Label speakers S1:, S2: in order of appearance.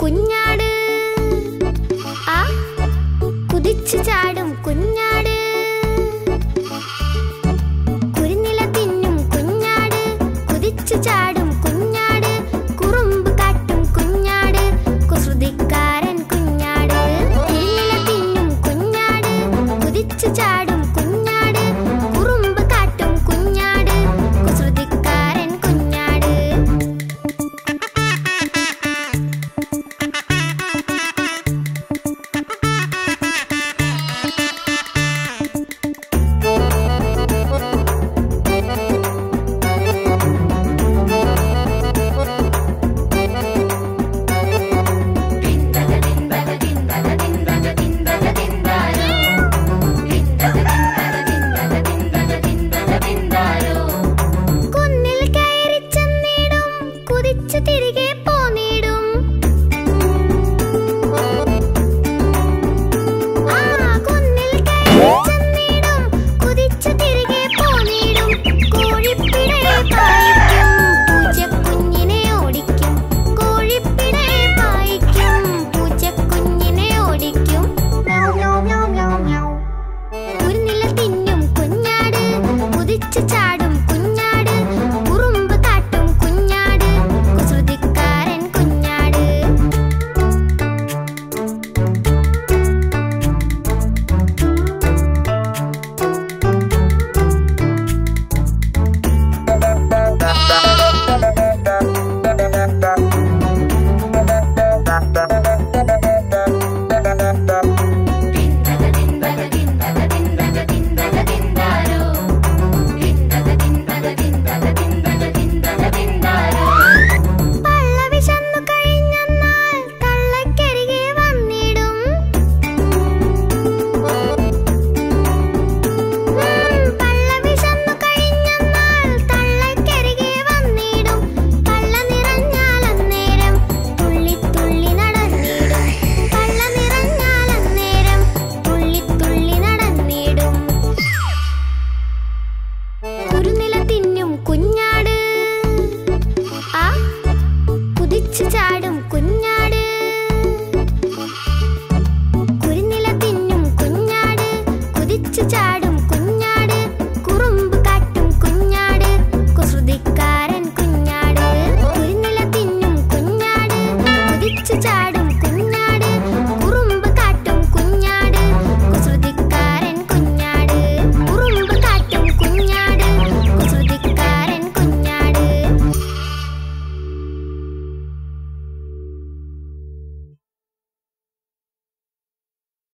S1: കുഞ്ഞാട് ആ കുതിച്ചു ചാടും കുഞ്ഞാ 就这样。തിരികെ చాడు